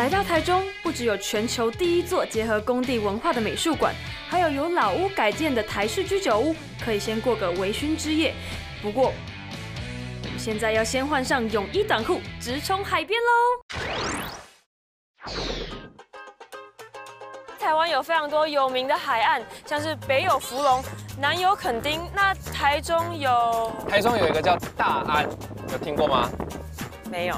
来到台中，不只有全球第一座结合工地文化的美术馆，还有由老屋改建的台式居酒屋，可以先过个微醺之夜。不过，我们现在要先换上泳衣短裤，直冲海边喽！台湾有非常多有名的海岸，像是北有福隆，南有垦丁，那台中有台中有一个叫大安，有听过吗？没有？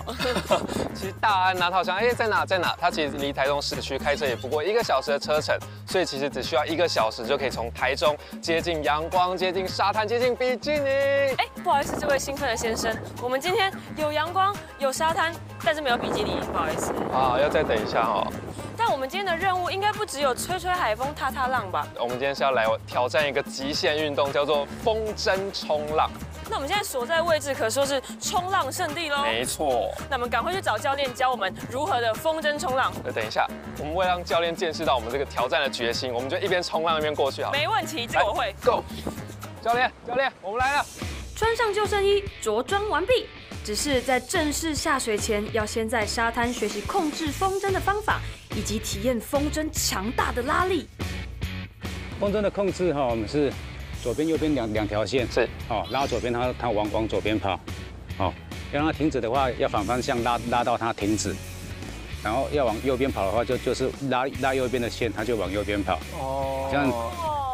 其实大安那套想，哎，在哪在哪？它其实离台中市区开车也不过一个小时的车程，所以其实只需要一个小时就可以从台中接近阳光、接近沙滩、接近比基尼。哎，不好意思，这位兴奋的先生，我们今天有阳光、有沙滩，但是没有比基尼，不好意思。啊，要再等一下哦。但我们今天的任务应该不只有吹吹海风、踏踏浪吧？我们今天是要来挑战一个极限运动，叫做风筝冲浪。那我们现在所在位置可说是冲浪圣地喽。没错。那我们赶快去找教练教我们如何的风筝冲浪。那等一下，我们为了让教练见识到我们这个挑战的决心，我们就一边冲浪一边过去好。没问题，这我会。Go，教练，教练，我们来了。穿上救生衣，着装完毕。只是在正式下水前，要先在沙滩学习控制风筝的方法，以及体验风筝强大的拉力。风筝的控制哈，我们是。左边、右边两两条线。是，哦，拉左边，它它往往左边跑，哦，要让它停止的话，要反方向拉拉到它停止，然后要往右边跑的话，就就是拉拉右边的线，它就往右边跑，哦，这样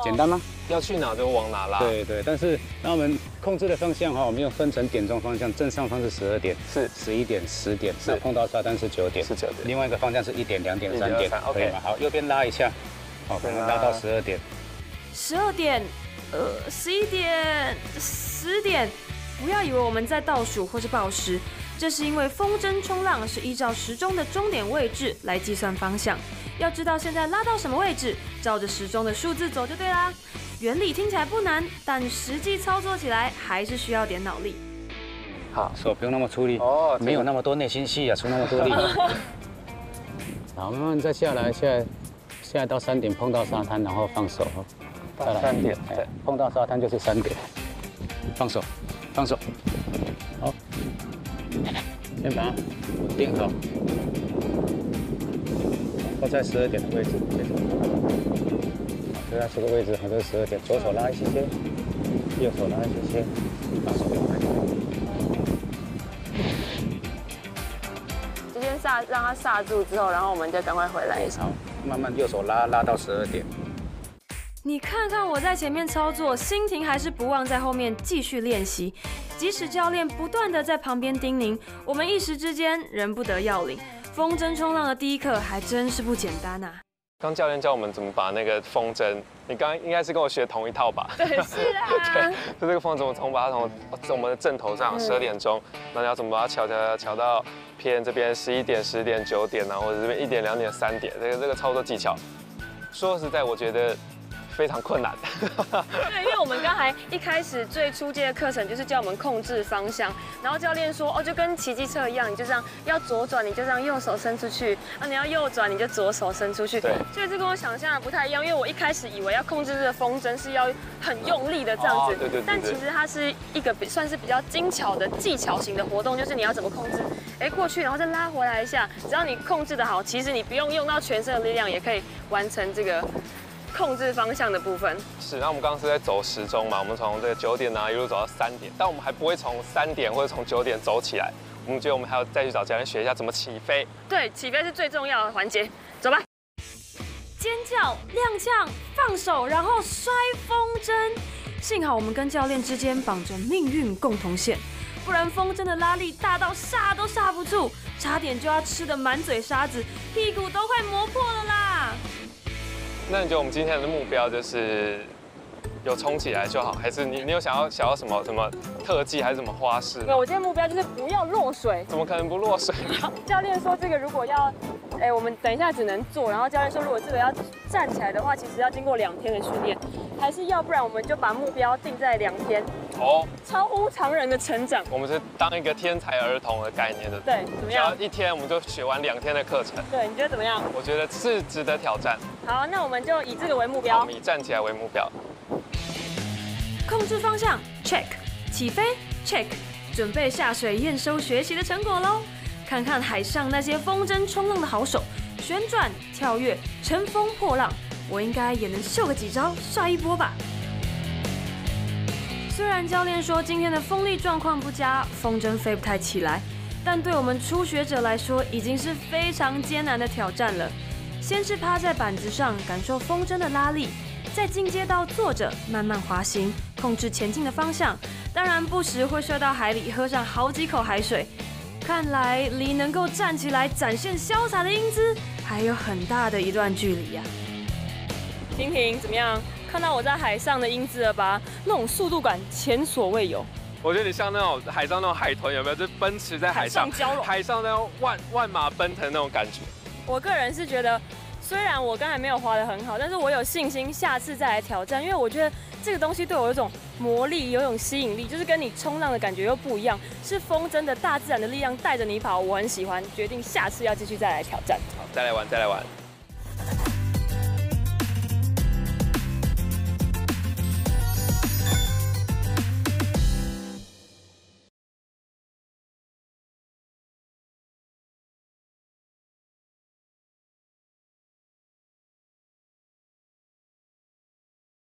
简单吗？要去哪就往哪拉。对对，但是那我们控制的方向哈，我们又分成点钟方向，正上方是十二点，是。十一点、十点，是。碰到沙滩是九点，是九点，另外一个方向是一点、两点、三点可以吗？好，右边拉一下，好，可能拉到十二点，十二点。呃，十一点、十点，不要以为我们在倒数或是报时，这是因为风筝冲浪是依照时钟的终点位置来计算方向。要知道现在拉到什么位置，照着时钟的数字走就对啦。原理听起来不难，但实际操作起来还是需要点脑力。好，手不用那么出力哦，没有那么多内心戏啊，出那么多力。好，慢慢再下来，现在现在到山顶碰到沙滩，然后放手。三点，对，碰到沙滩就是三点，放手，放手，好，先把稳定好，放在十二点的位置，就在这个位置，好，这是十二点，左手拉一些些，右手拉一些些，把手放开。直接刹，让它刹住之后，然后我们再赶快回来。好，慢慢右手拉，拉到十二点。你看看我在前面操作，心婷还是不忘在后面继续练习。即使教练不断的在旁边叮咛，我们一时之间人不得要领。风筝冲浪的第一课还真是不简单呐。刚教练教我们怎么把那个风筝，你刚刚应该是跟我学同一套吧？对，是啊。对，就这个风筝从把它从从我们的正头上十二点钟，那你要怎么把它调调调到偏这边十一点、十点、九点呢？或者这边一点、两点、三点，这个这个操作技巧，说实在，我觉得。非常困难。对，因为我们刚才一开始最初阶的课程就是叫我们控制方向，然后教练说，哦，就跟骑机车一样，你就这样要左转，你就这样右手伸出去；啊，你要右转，你就左手伸出去。对，所以这跟我想象的不太一样，因为我一开始以为要控制这个风筝是要很用力的这样子，对对。但其实它是一个算是比较精巧的技巧型的活动，就是你要怎么控制，哎，过去然后再拉回来一下，只要你控制的好，其实你不用用到全身的力量也可以完成这个。控制方向的部分是，那我们刚刚是在走时钟嘛？我们从这个九点呢一路走到三点，但我们还不会从三点或者从九点走起来。我们觉得我们还要再去找教练学一下怎么起飞。对，起飞是最重要的环节。走吧。尖叫、踉跄、放手，然后摔风筝。幸好我们跟教练之间绑着命运共同线，不然风筝的拉力大到刹都刹不住，差点就要吃的满嘴沙子，屁股都快磨破了啦。那你觉得我们今天的目标就是有冲起来就好，还是你你有想要想要什么什么特技还是什么花式？没有，我今天目标就是不要落水。怎么可能不落水？教练说这个如果要，哎，我们等一下只能做。然后教练说如果这个要站起来的话，其实要经过两天的训练，还是要不然我们就把目标定在两天。哦，超乎常人的成长。我们是当一个天才儿童的概念的。对，怎么样？一天我们就学完两天的课程。对，你觉得怎么样？我觉得是值得挑战。好，那我们就以这个为目标，以站起来为目标。控制方向，check；起飞，check；准备下水验收学习的成果喽。看看海上那些风筝冲浪的好手，旋转、跳跃、乘风破浪，我应该也能秀个几招，帅一波吧。虽然教练说今天的风力状况不佳，风筝飞不太起来，但对我们初学者来说，已经是非常艰难的挑战了。先是趴在板子上感受风筝的拉力，再进阶到坐着慢慢滑行，控制前进的方向。当然，不时会摔到海里，喝上好几口海水。看来离能够站起来展现潇洒的英姿，还有很大的一段距离呀。婷婷，怎么样？看到我在海上的英姿了吧？那种速度感前所未有。我觉得你像那种海上那种海豚，有没有？就奔驰在海上，海上那种万万马奔腾那种感觉。我个人是觉得，虽然我刚才没有滑得很好，但是我有信心下次再来挑战，因为我觉得这个东西对我有种魔力，有种吸引力，就是跟你冲浪的感觉又不一样，是风筝的大自然的力量带着你跑，我很喜欢，决定下次要继续再来挑战。好，再来玩，再来玩。